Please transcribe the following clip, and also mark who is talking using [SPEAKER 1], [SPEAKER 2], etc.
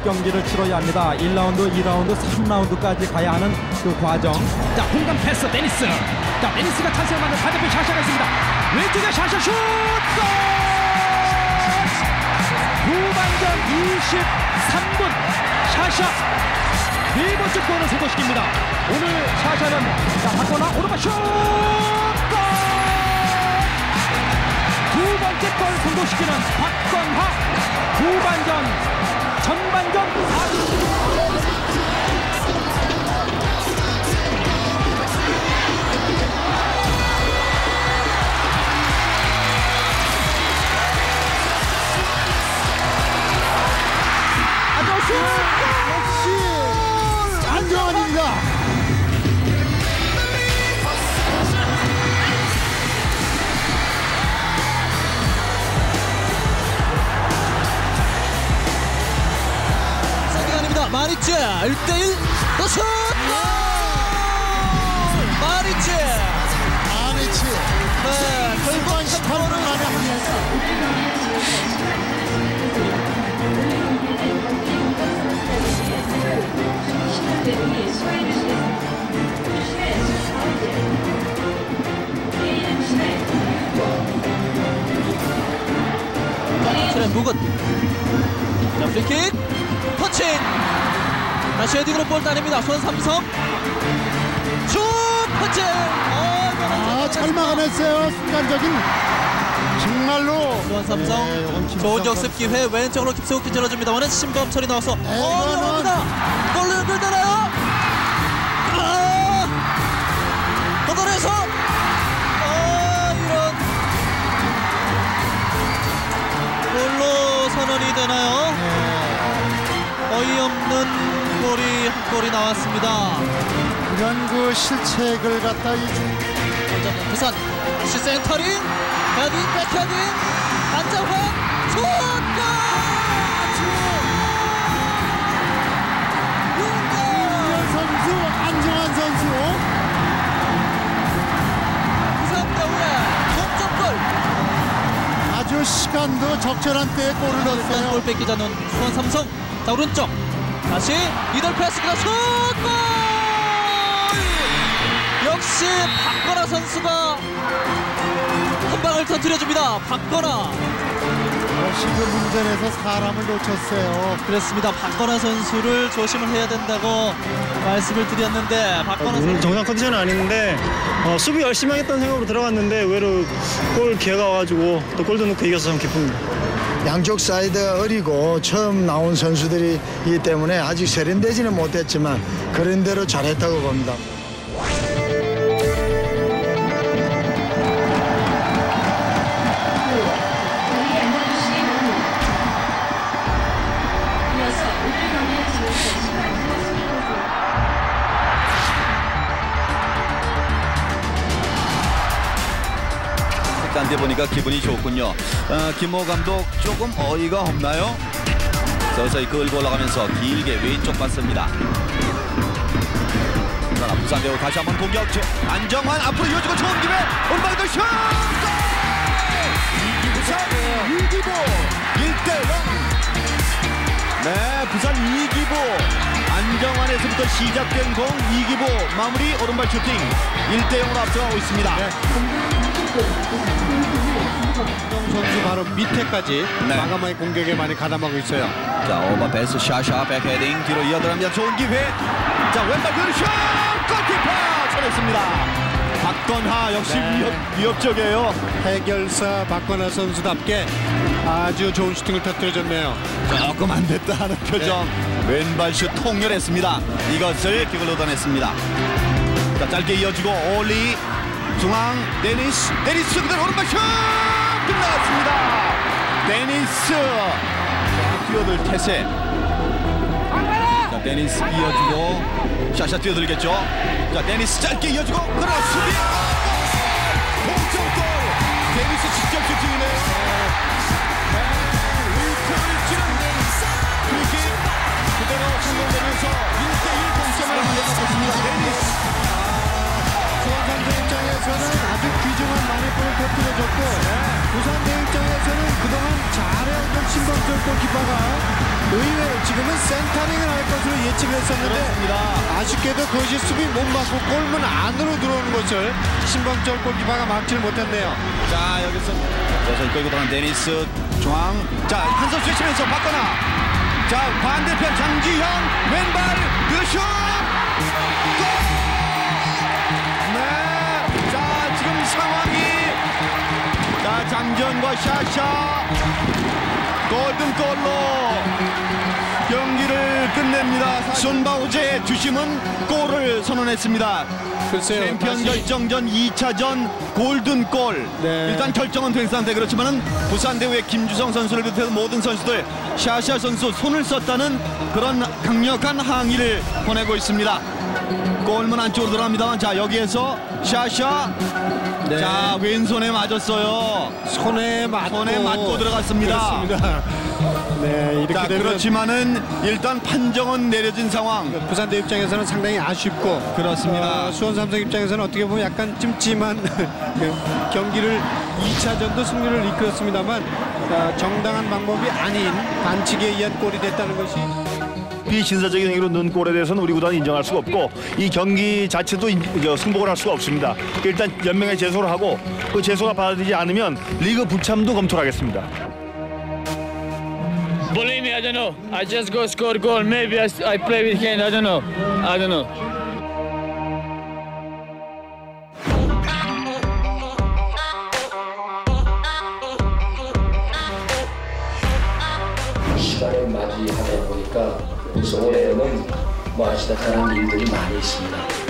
[SPEAKER 1] 경기를 치러야 합니다. 1라운드, 2라운드, 3라운드까지 가야 하는 그 과정. 자, 공간 패스 데니스. 자, 데니스가 찬스를 만든 반대편 샤샤가 있습니다. 왼쪽에 샤샤 슛! 골! 후반전 23분 샤샤 네 번째 골을 성공시킵니다. 오늘 샤샤는 자, 박건하 오른발 슛! 골! 두 번째 골 성공시키는 박건하 후반전 전반
[SPEAKER 2] 역시 안정환입니다.
[SPEAKER 3] 마리츠 1대1 또 슛! 마리츠!
[SPEAKER 2] 아니치
[SPEAKER 3] 네, 결국
[SPEAKER 2] 18분 만에 합류했
[SPEAKER 3] 터칭 다시 헤딩으로 볼 따냅니다. 손 삼성. 슛! 터칭
[SPEAKER 2] 아, 잘 막아냈어요. 순간적인. 정말로.
[SPEAKER 3] 손 삼성.
[SPEAKER 2] 네,
[SPEAKER 3] 좋은 역습 기회 왼쪽으로 깊숙이 찔러줍니다만은 신범 처리 나와서 어
[SPEAKER 2] 이거는-
[SPEAKER 3] 들어갑니다. 골로 연결되나요? 아! 걷어내서! 아 이런. 골로 선언이 되나요? 어이없는 골이 한 골이 나왔습니다.
[SPEAKER 2] 이런 그 실책을 갖다 이
[SPEAKER 3] 부산 다시 센터링 헤딩 백헤딩 안정환 슛
[SPEAKER 2] 적절한 때에 골을 넣었어요.
[SPEAKER 3] 골 뺏기지 않는 수원 삼성. 자 오른쪽. 다시 미들 패스가 슛 골! 역시 박건아 선수가 한 방을 터뜨려줍니다. 박건아.
[SPEAKER 2] 역시 그 문전에서 사람을 놓쳤어요.
[SPEAKER 3] 그렇습니다. 박건아 선수를 조심을 해야 된다고 말씀을 드렸는데 박건아
[SPEAKER 4] 오늘
[SPEAKER 3] 선수.
[SPEAKER 4] 정상 컨디션은 아닌데 어, 수비 열심히 하겠다는 생각으로 들어갔는데 의외로 골 기회가 와가지고 또 골도 넣고 이겨서 참 기쁩니다.
[SPEAKER 5] 양쪽 사이드 어리고 처음 나온 선수들이기 때문에 아직 세련되지는 못했지만 그런 대로 잘했다고 봅니다.
[SPEAKER 6] 딴데 보니까 기분이 좋군요. 어, 김모 감독 조금 어이가 없나요? 서서히 끌고 올라가면서 길게 왼쪽 봤습니다. 그러나 부산 대우 다시 한번 공격. 저- 안정환 앞으로 이어지고 좋은 기회. 온방도 슛! 골! 부산 이기보 1대0. 네, 부산 이기보 안정환에서부터 시작된 공 이기보. 마무리 오른발 슈팅. 1대0으로 앞서가고 있습니다.
[SPEAKER 7] 선수 바로 밑에까지
[SPEAKER 6] 네.
[SPEAKER 7] 과감하게 공격에 많이 가담하고 있어요.
[SPEAKER 6] 자 오버 패스 샤샤 백헤딩 뒤로 이어들어갑니다. 좋은 기회. 자 왼발 슛! 골키퍼! 쳐냈습니다 박건하 역시
[SPEAKER 7] 네.
[SPEAKER 6] 위협, 위협적이에요.
[SPEAKER 7] 해결사 박건하 선수답게 아주 좋은 슈팅을 터뜨려줬네요.
[SPEAKER 6] 조금 안 됐다 하는 표정. 왼발 슛 통렬했습니다. 이것을 기을 얻어냈습니다. 자 짧게 이어지고 올리 중앙 데니스 데니스 그대로 오른발 슛! 빗나갔습니다. 데니스. 자, 뛰어들 태세. 자 데니스 이어주고 샤샤 뛰어들겠죠? 자 데니스 짧게 이어주고 그러나 수비! 동점골! 데니스 직접 슈팅이네요. 프리킥 그대로 성공되면서 1대1 동점을 있습니다. 데니스!
[SPEAKER 7] 수원 삼성 입장에서는 아주 귀중한 만회골을 터뜨려줬고 부산 대우 입장에서는 그동안 잘해오던 신범철 골키퍼가 지금은 센터링을 할 것으로 예측을 했었는데
[SPEAKER 6] 그렇습니다.
[SPEAKER 7] 아쉽게도 그것이 수비 못 맞고 골문 안으로 들어오는 것을 신범철 골키퍼가 막지를 못했네요.
[SPEAKER 6] 자 여기서 여기서 끌고 들어간 데니스 중앙. 자한 선수 치면서 바꿔나. 자 반대편 장지현 왼발 그슛! 네 자 지금 상황이. 자 장지현과 샤샤. 골든골로 손바우제의 주심은 골을 선언했습니다
[SPEAKER 7] 글쎄요.
[SPEAKER 6] 챔피언
[SPEAKER 7] 다시
[SPEAKER 6] 결정전 2차전 골든골
[SPEAKER 7] 네.
[SPEAKER 6] 일단 결정은 된 상태 그렇지만은 부산 대회 김주성 선수를 비롯해서 모든 선수들 샤샤 선수 손을 썼다는 그런 강력한 항의를 보내고 있습니다 골문 안쪽으로 들어갑니다만 자 여기에서 샤샤
[SPEAKER 7] 네.
[SPEAKER 6] 자 왼손에 맞았어요
[SPEAKER 7] 손에 맞고
[SPEAKER 6] 손에 맞고 들어갔습니다.
[SPEAKER 7] 그렇습니다. 네 이렇게
[SPEAKER 6] 자
[SPEAKER 7] 되면
[SPEAKER 6] 그렇지만은 일단 판정은 내려진 상황
[SPEAKER 7] 부산대 입장에서는 상당히 아쉽고
[SPEAKER 6] 그렇습니다.
[SPEAKER 7] 어, 수원 삼성 입장에서는 어떻게 보면 약간 찜찜한 그 경기를 2차전도 승리를 이끌었습니다만 어, 정당한 방법이 아닌 반칙에 의한 골이 됐다는 것이
[SPEAKER 8] 비신사적인 행위로 넣은 골에 대해서는 우리 구단은 인정할 수가 없고 이 경기 자체도 인- 그 승복을 할 수가 없습니다. 일단 연맹에 제소를 하고 그 제소가 받아들이지 않으면 리그 불참도 검토를 하겠습니다.
[SPEAKER 9] believe me, I don't know. I just go score goal. Maybe I, I play with hand. I don't know. I don't know.
[SPEAKER 10] 시간을 맞이하다 보니까 그래서 뭐 아시다 일들이 많이 있습니다.